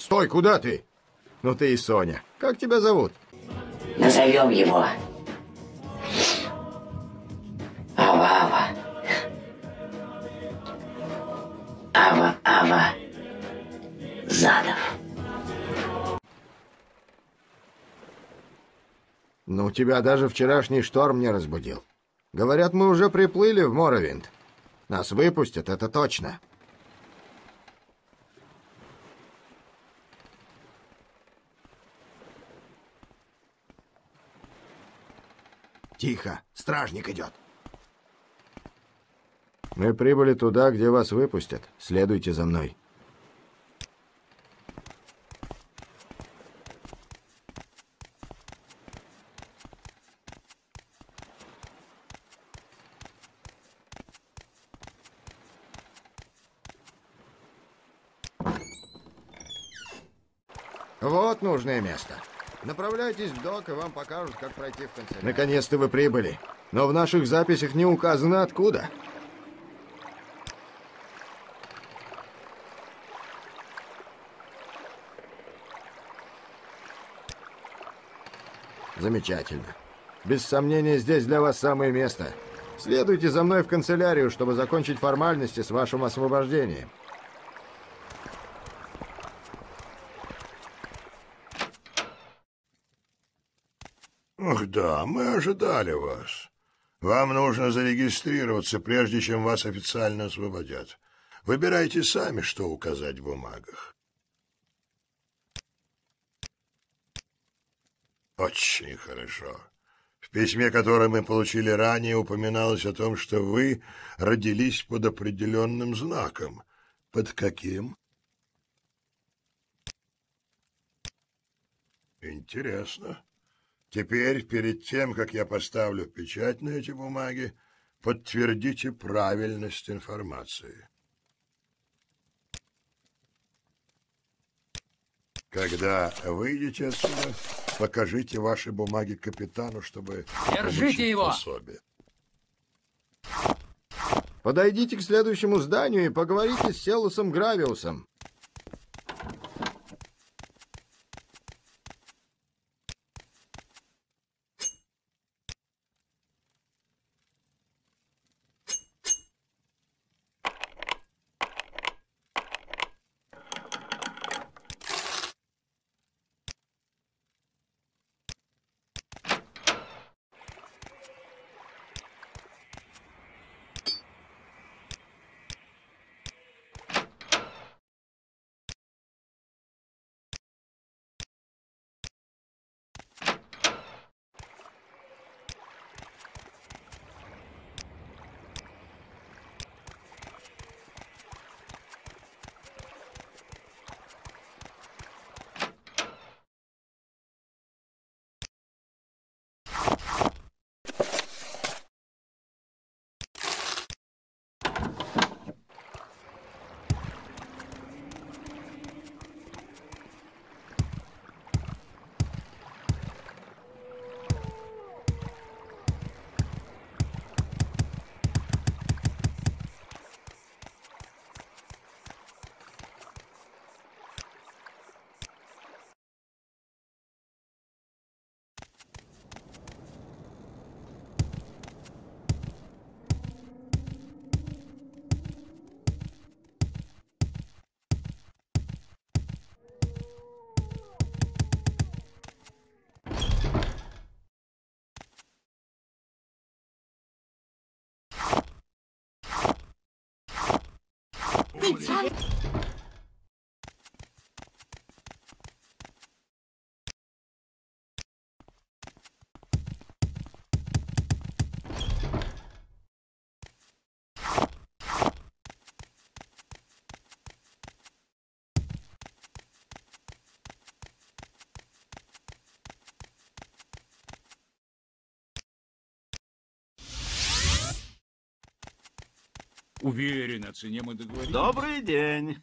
Стой, куда ты? Ну ты и Соня. Как тебя зовут? Назовем его Ава-Ава. Ава-Ава Задов. Ну, тебя даже вчерашний шторм не разбудил. Говорят, мы уже приплыли в Моровинд. Нас выпустят, это точно. Тихо, стражник идет. Мы прибыли туда, где вас выпустят. Следуйте за мной. Вот нужное место. Направляйтесь в док, и вам покажут, как пройти в канцелярию. Наконец-то вы прибыли. Но в наших записях не указано, откуда. Замечательно. Без сомнения, здесь для вас самое место. Следуйте за мной в канцелярию, чтобы закончить формальности с вашим освобождением. Да, мы ожидали вас. Вам нужно зарегистрироваться, прежде чем вас официально освободят. Выбирайте сами, что указать в бумагах. Очень хорошо. В письме, которое мы получили ранее, упоминалось о том, что вы родились под определенным знаком. Под каким? Интересно. Теперь, перед тем, как я поставлю печать на эти бумаги, подтвердите правильность информации. Когда выйдете отсюда, покажите ваши бумаги капитану, чтобы Держите его! пособие. Подойдите к следующему зданию и поговорите с Селусом Гравиусом. 一枪 Уверен, о цене мы договорились. Добрый день.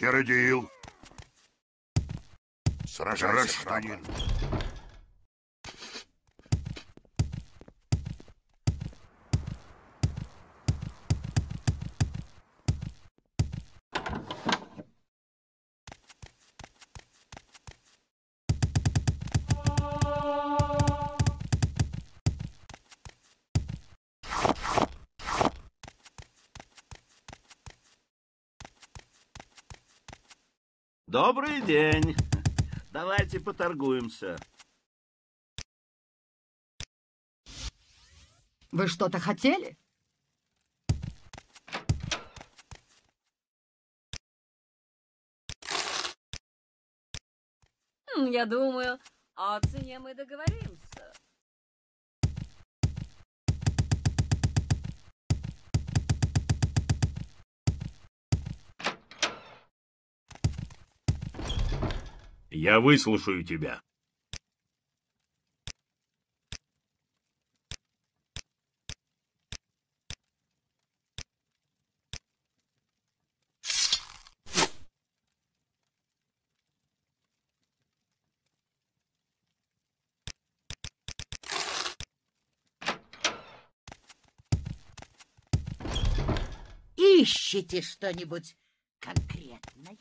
Керадиил. Сражайся, гражданин. Добрый день. Давайте поторгуемся. Вы что-то хотели? Я думаю, о цене мы договоримся. Я выслушаю тебя. Ищете что-нибудь конкретное?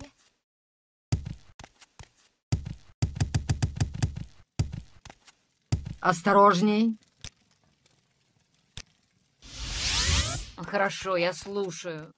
Осторожней. Хорошо, я слушаю.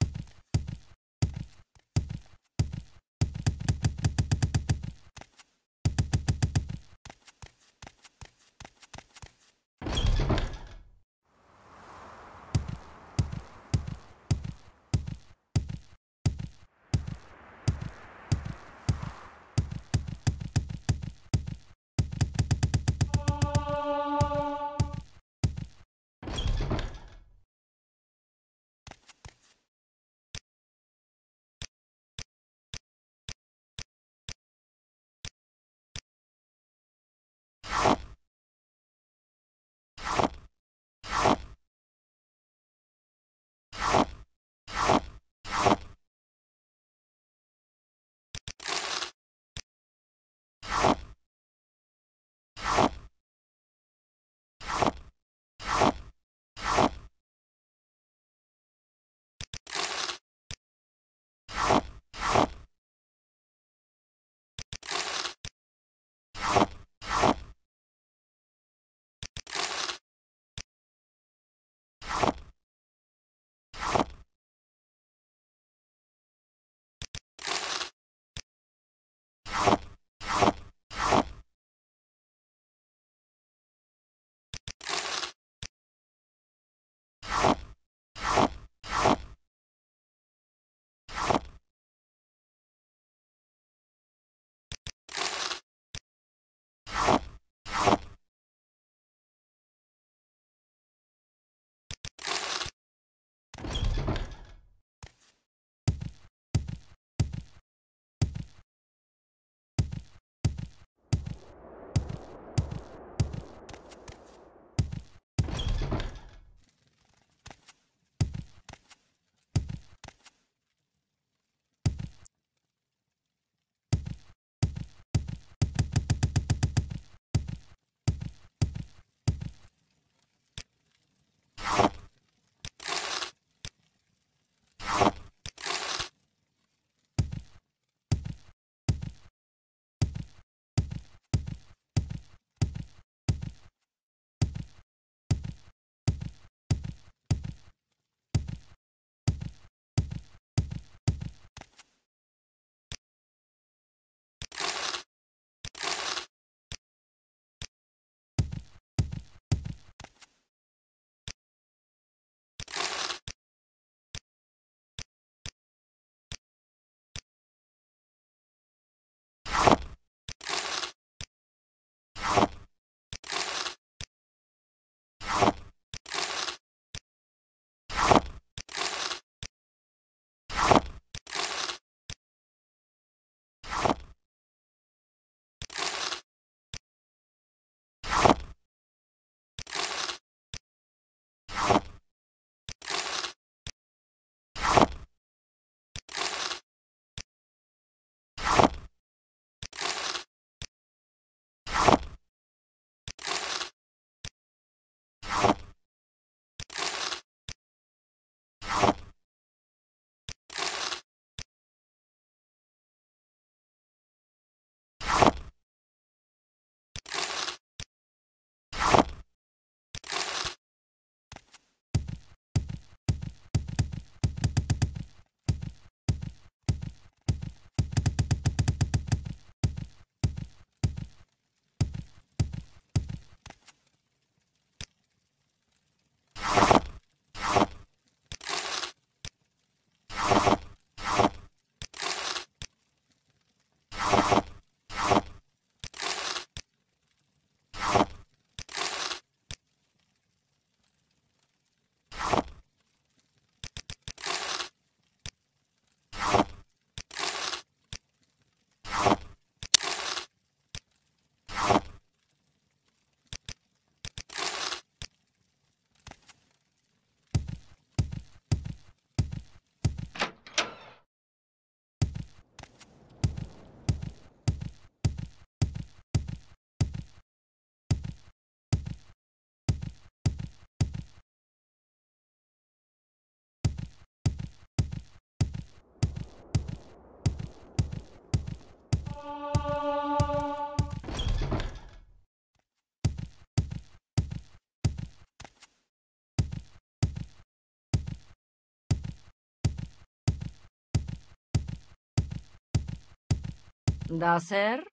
Да, сэр.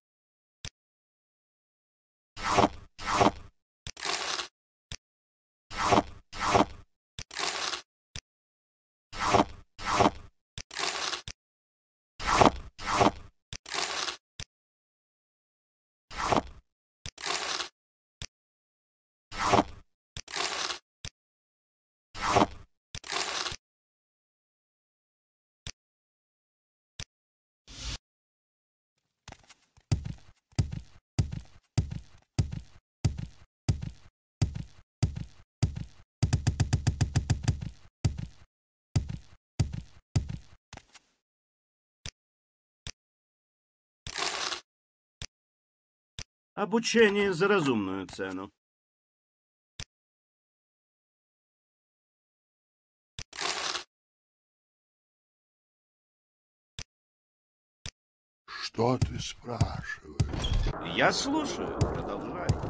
Обучение за разумную цену. Что ты спрашиваешь? Я слушаю. Продолжай.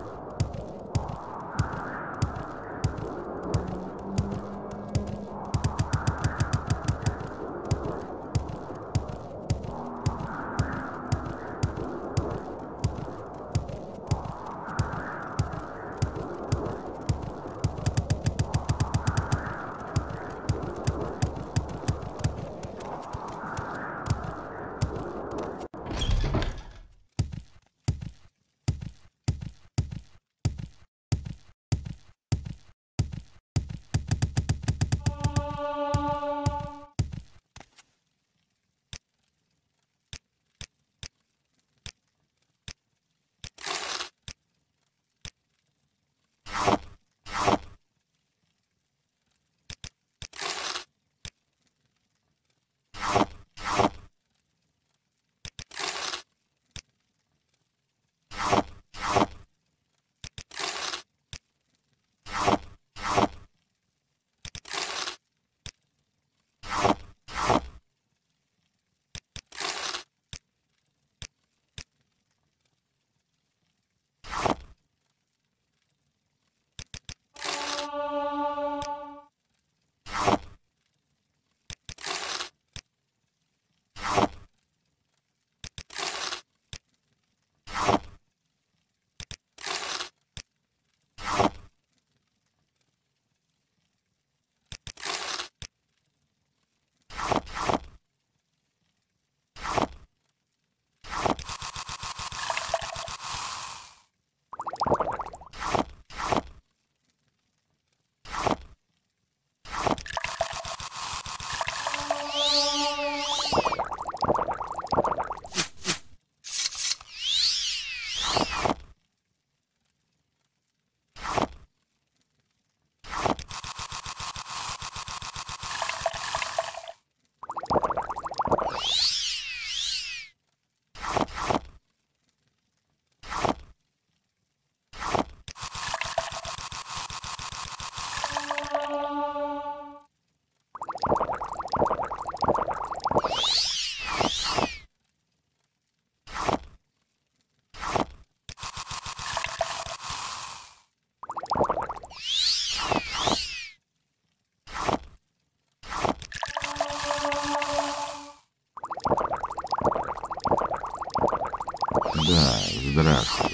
нас.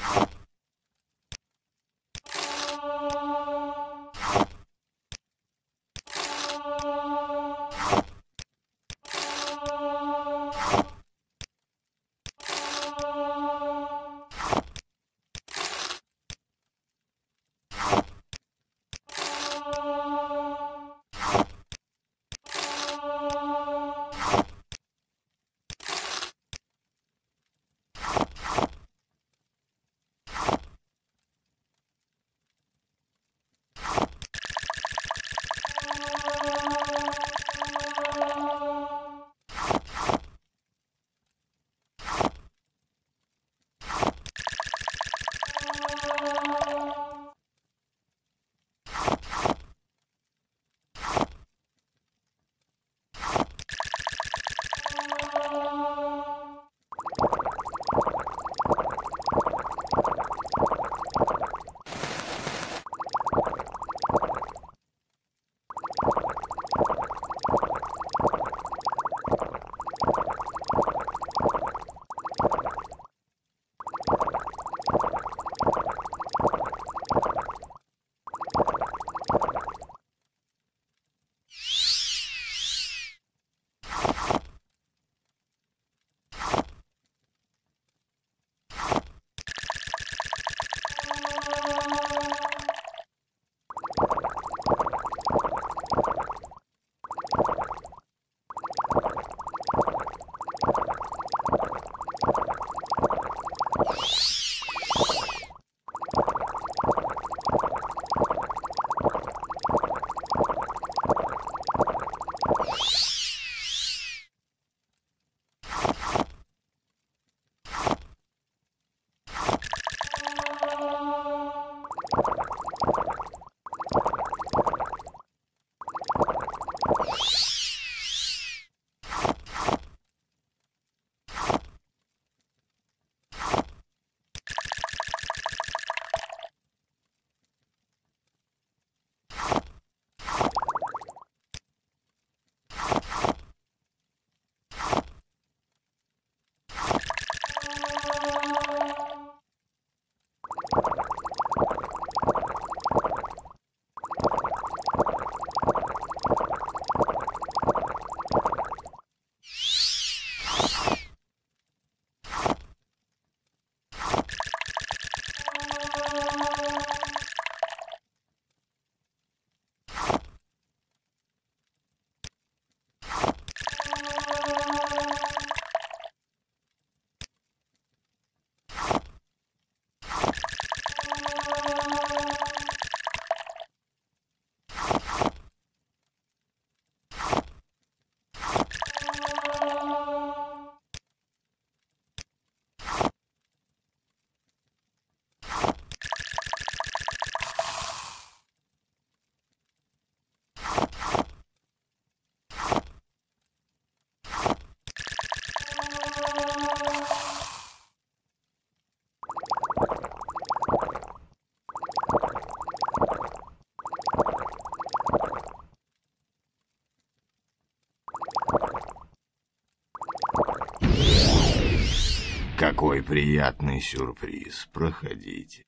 you Какой приятный сюрприз. Проходите.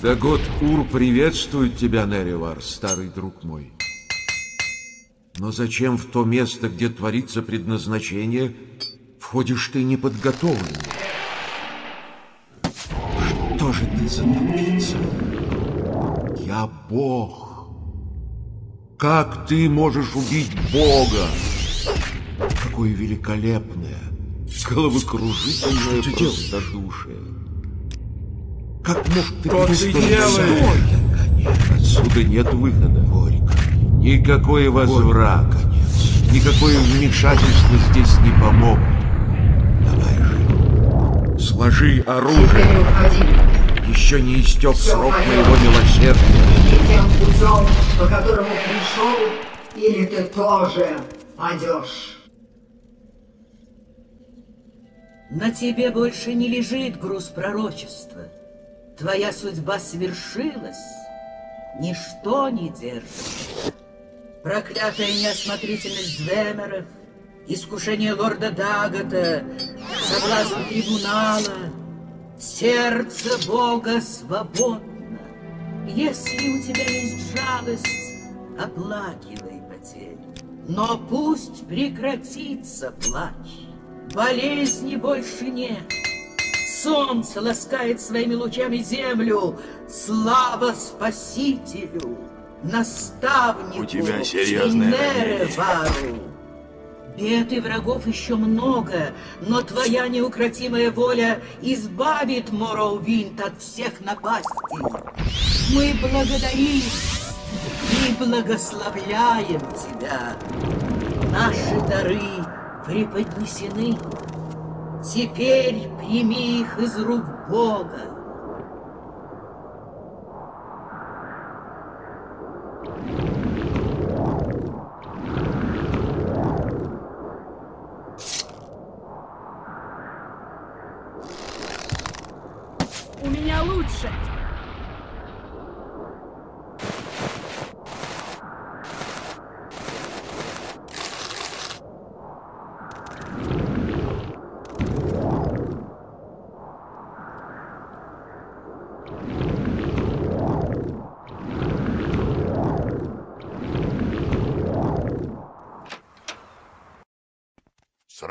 Да год Ур приветствует тебя, Неривар, старый друг мой. Но зачем в то место, где творится предназначение, входишь ты неподготовленный? Что же ты за тупица? Я Бог. Как ты можешь убить Бога? Какое великолепное, головокружительное простодушие. Как мог ты Что ты делаешь? Горько, Отсюда нет выхода. Горько. Никакой возврат. Никакое вмешательство здесь не помогут. Давай же. Сложи оружие. Еще не истек срок моего милосердия. И тем путем, по которому пришел, или ты тоже падешь? На тебе больше не лежит груз пророчества. Твоя судьба свершилась. Ничто не держит. Проклятая неосмотрительность Двемеров, искушение лорда Дагота, соблазн трибунала, сердце Бога свободно. Если у тебя есть жалость, оплакивай потерю. Но пусть прекратится плач. Болезни больше нет. Солнце ласкает своими лучами землю. Слава Спасителю, наставнику У тебя серьезное Инеревару. Бед и врагов еще много, но твоя неукротимая воля избавит Моровинт от всех напастей. Мы благодарим и благословляем тебя. Наши дары преподнесены. Теперь прими их из рук Бога. У меня лучше.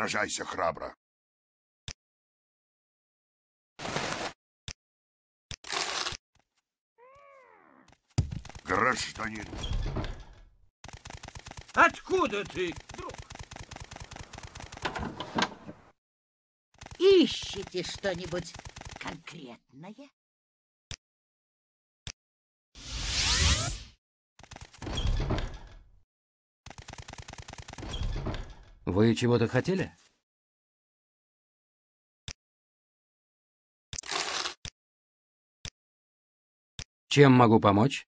Сражайся храбро. Гражданин, Откуда ты, друг? Ищете что-нибудь конкретное? Вы чего-то хотели? Чем могу помочь?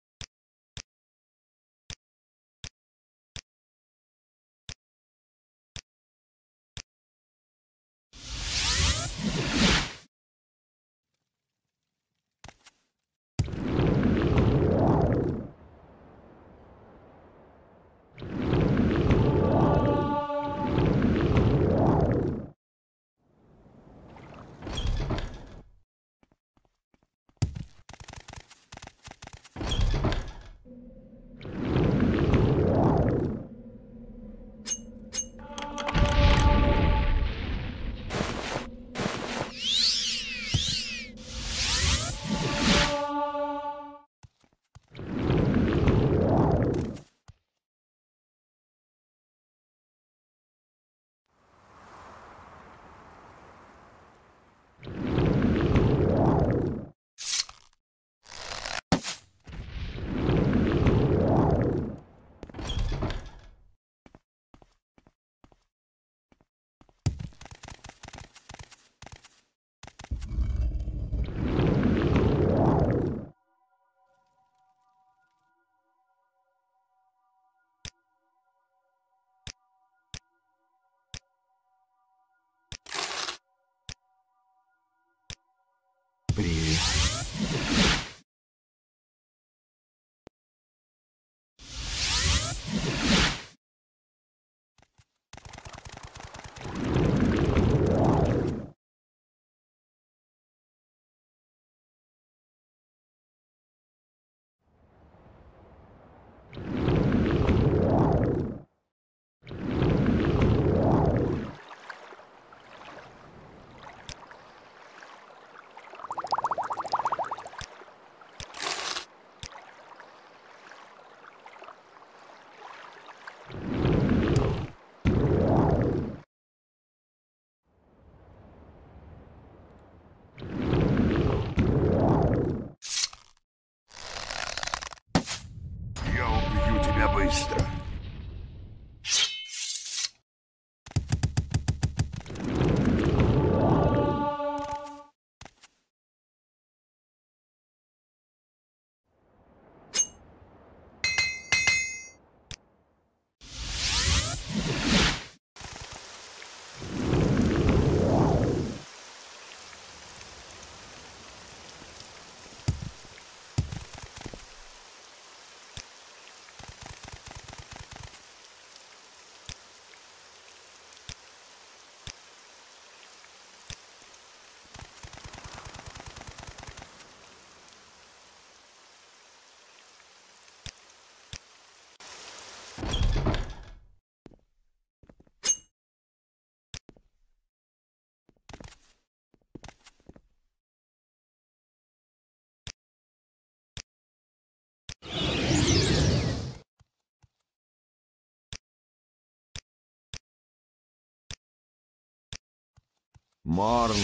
Морнко.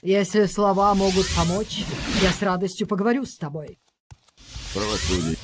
Если слова могут помочь, я с радостью поговорю с тобой. Правосудие.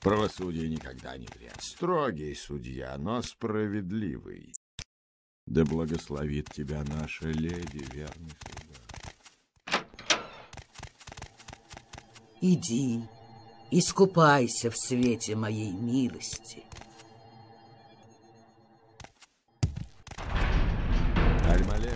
Правосудие никогда не врет. Строгий судья, но справедливый. Да благословит тебя наша леди, верный слуга. Иди, искупайся в свете моей милости. Valeu.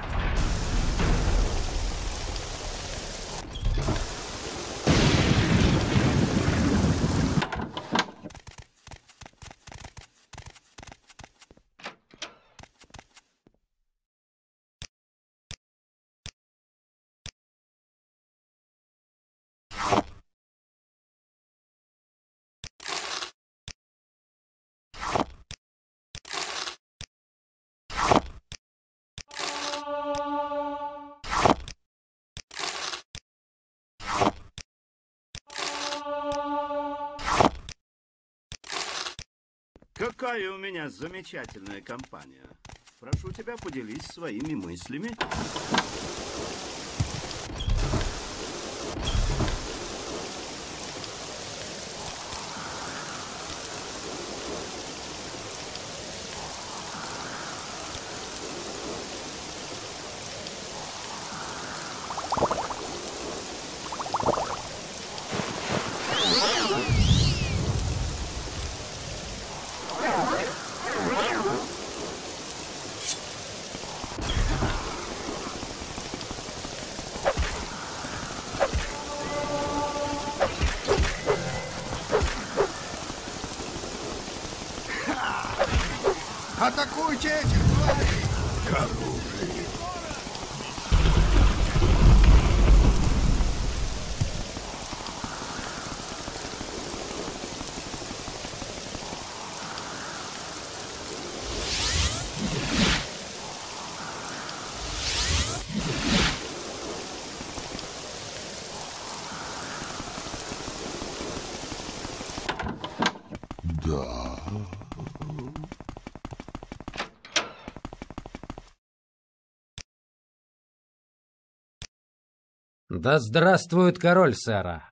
Какая у меня замечательная компания. Прошу тебя, поделись своими мыслями. Атакуйте этих! Да здравствует король, сэра.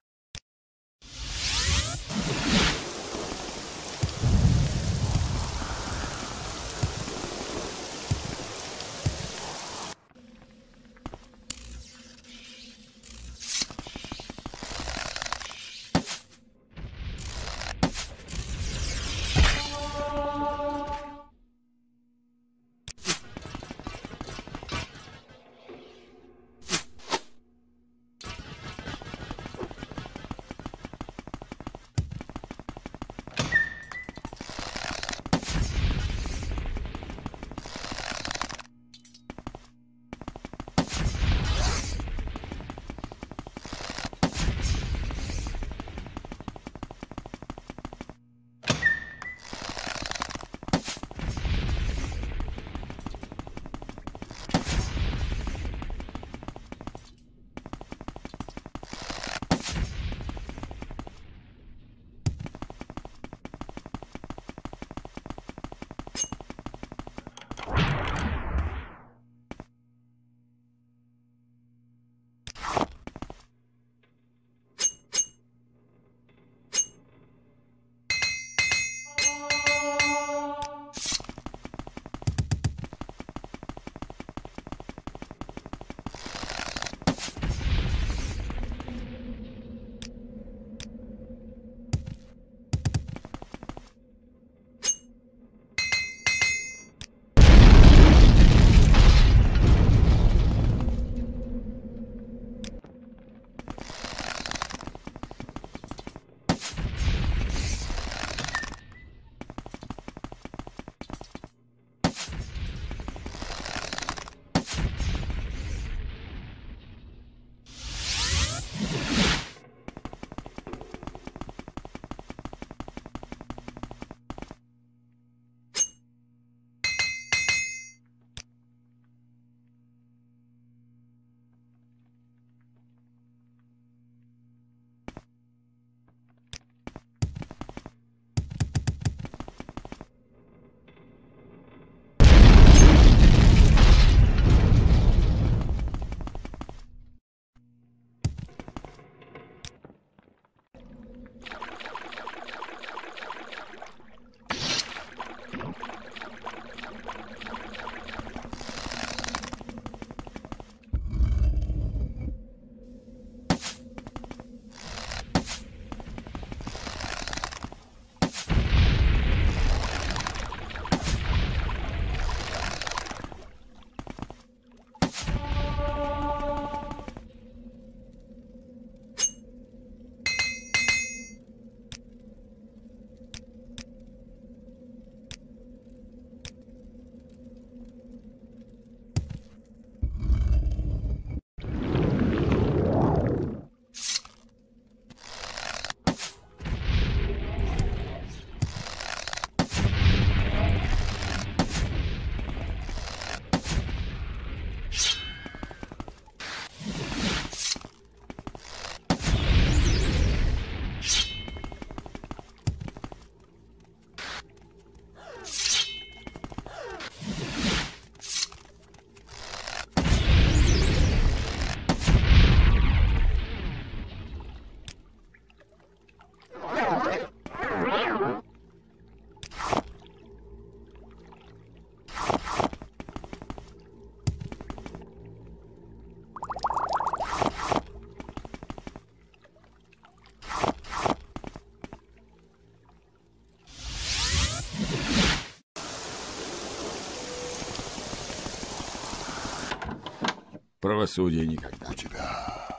Правосудие никогда. У тебя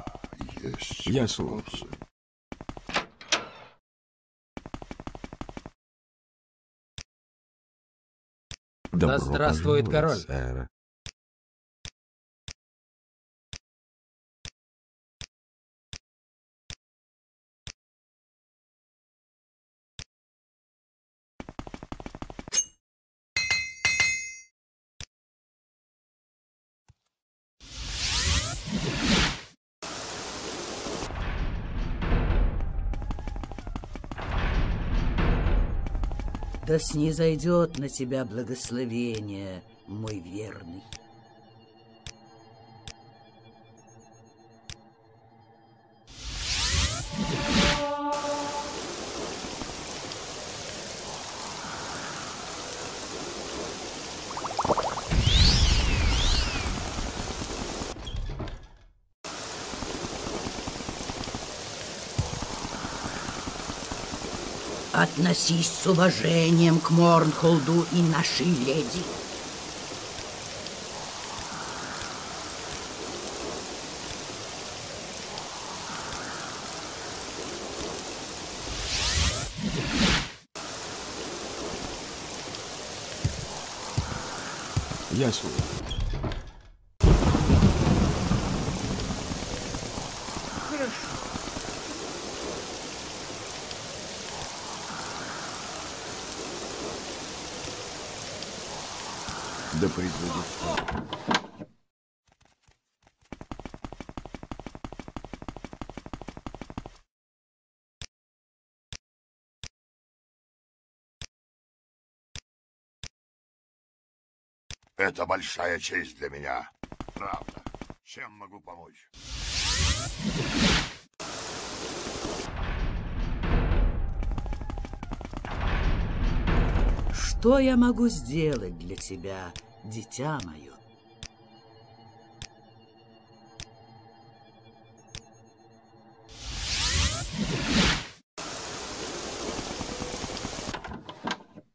есть... Я слушаю. Да здравствует король. Сэра. Да снизойдет на тебя благословение, мой верный. Относись с уважением к Морнхолду и нашей леди. Я слушаю. Да производит славу. Это большая честь для меня. Правда. Чем могу помочь? Что я могу сделать для тебя, дитя мое?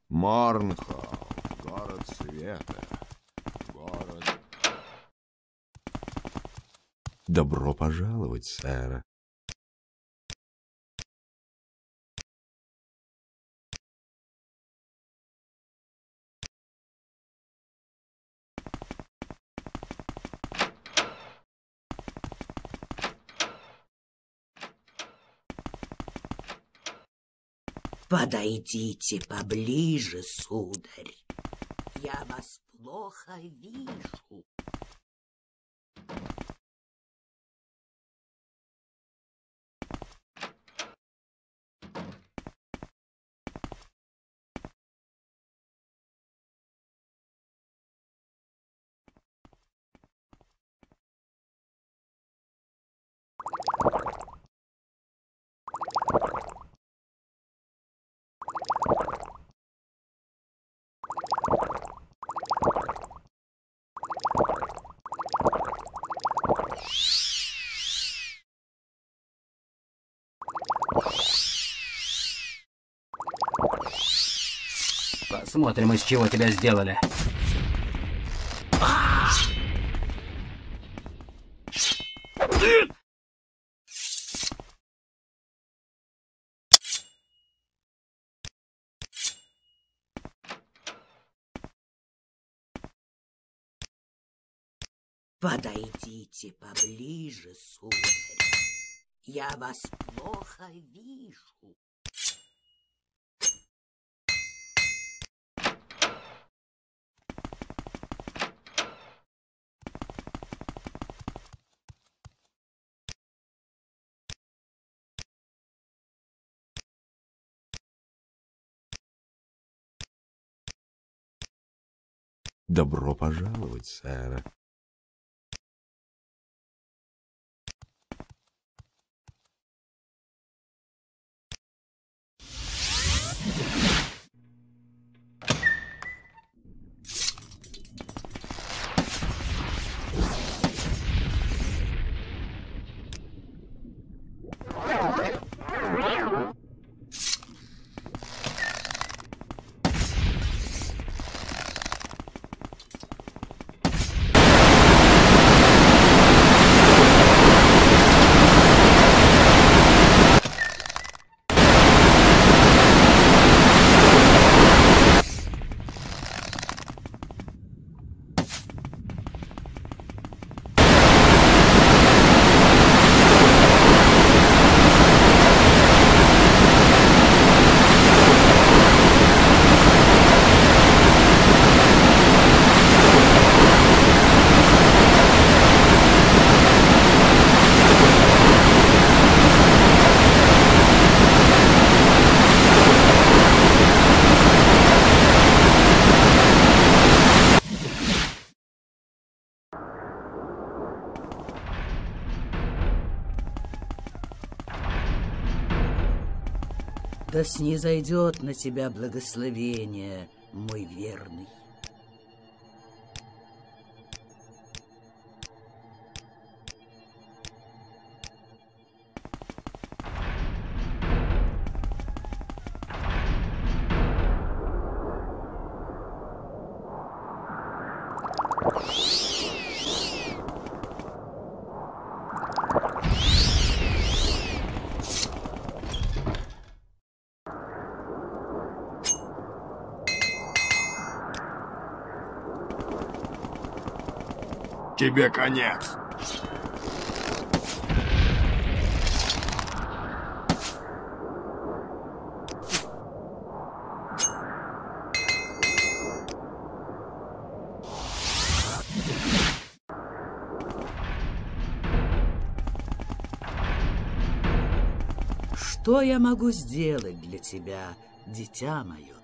Морнхолл, город света, город... Добро пожаловать, сэра. Подойдите поближе, сударь. Я вас плохо вижу. Посмотрим, из чего тебя сделали. Подойдите поближе, сударь. Я вас плохо вижу. Добро пожаловать, сэра. Да снизойдет на тебя благословение, Тебе конец. Что я могу сделать для тебя, дитя мое?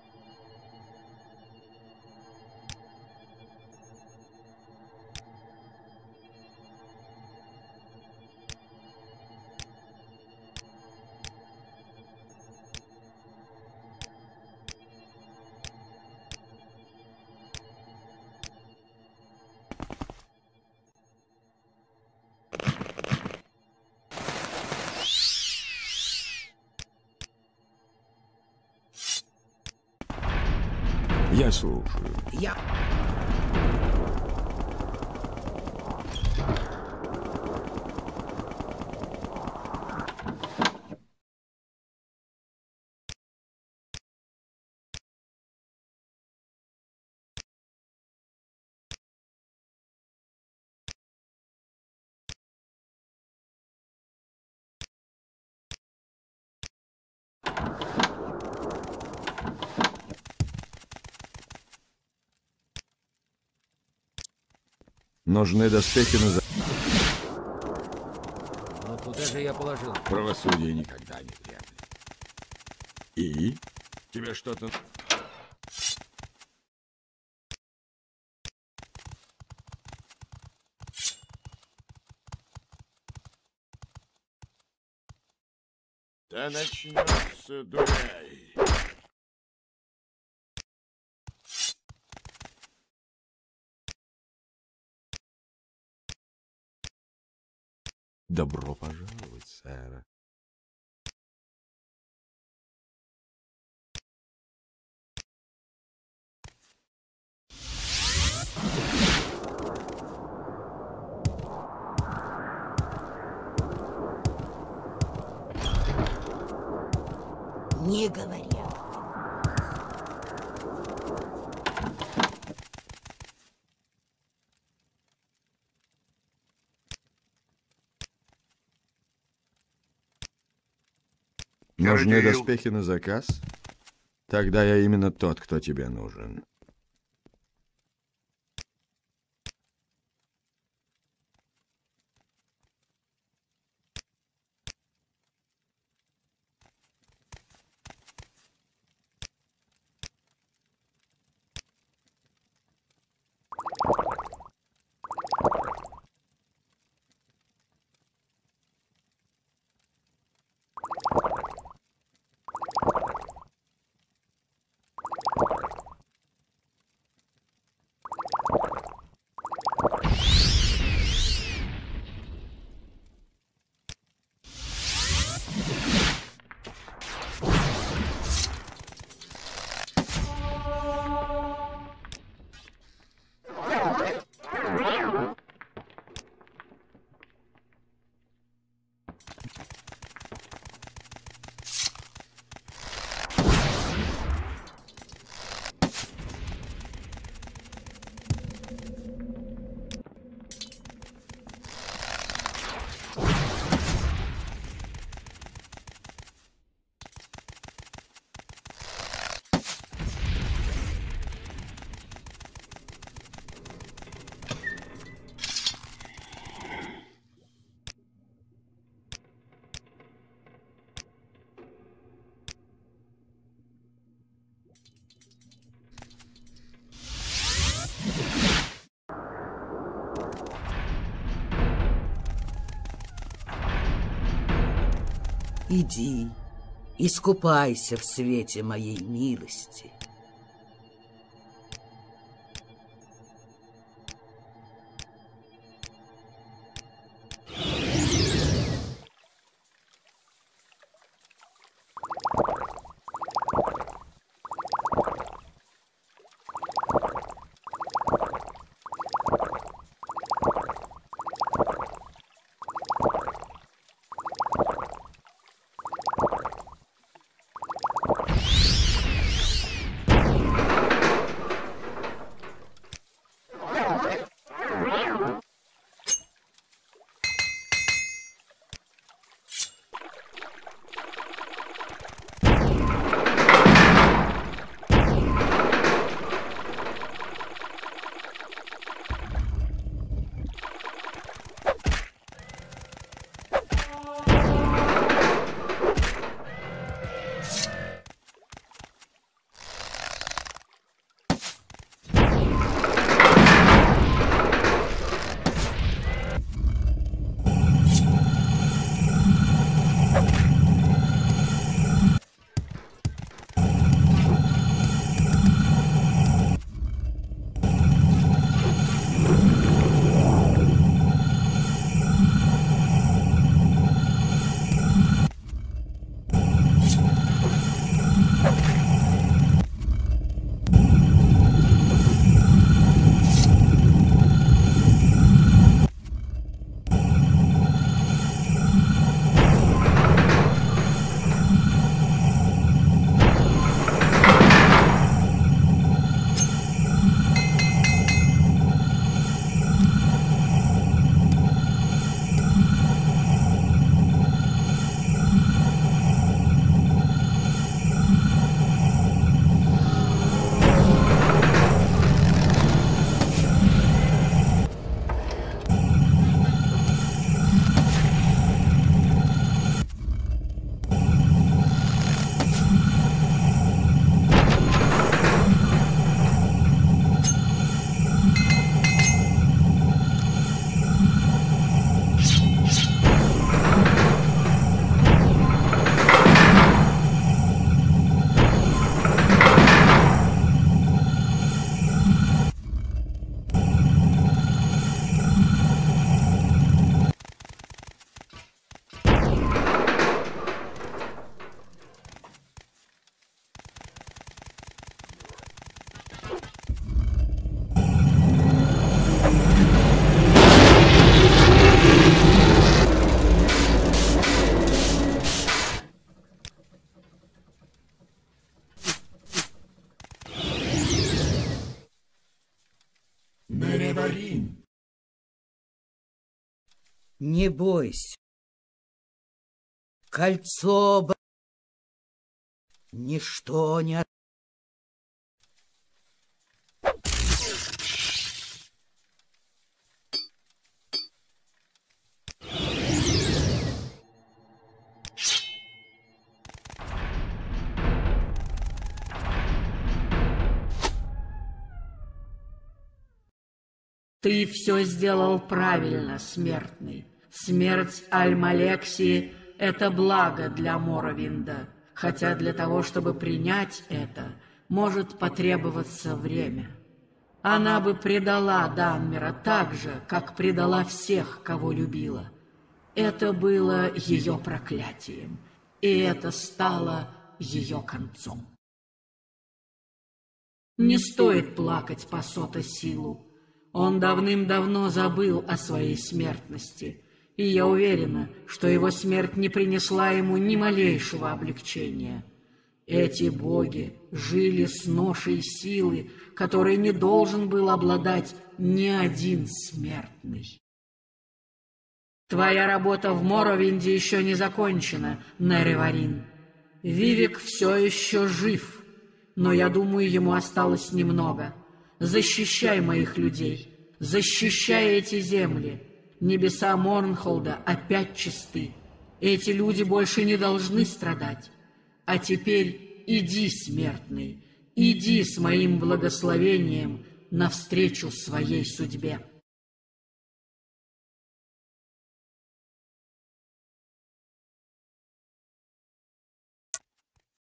Слушаю. Нужны доспехи на за... Ну куда же я положил? Правосудие никогда не приемлет. И? Тебе что-то... Да начнется дуэль. Добро пожаловать, сэр. Не говори. Нужны доспехи на заказ? Тогда я именно тот, кто тебе нужен. Иди Искупайся в свете моей милости. Не бойся. Кольцо. Ничто не... Ты все сделал правильно, смертный. Смерть Аль-Малексии — это благо для Моровинда, хотя для того, чтобы принять это, может потребоваться время. Она бы предала Данмера так же, как предала всех, кого любила. Это было ее проклятием, и это стало ее концом. Не стоит плакать по сота силу. Он давным-давно забыл о своей смертности, и я уверена, что его смерть не принесла ему ни малейшего облегчения. Эти боги жили с ношей силы, которой не должен был обладать ни один смертный. Твоя работа в Моровинде еще не закончена, Нереварин. Вивик все еще жив, но я думаю, ему осталось немного. Защищай моих людей, защищай эти земли. Небеса Морнхолда опять чисты. Эти люди больше не должны страдать. А теперь иди, смертный, иди с моим благословением навстречу своей судьбе.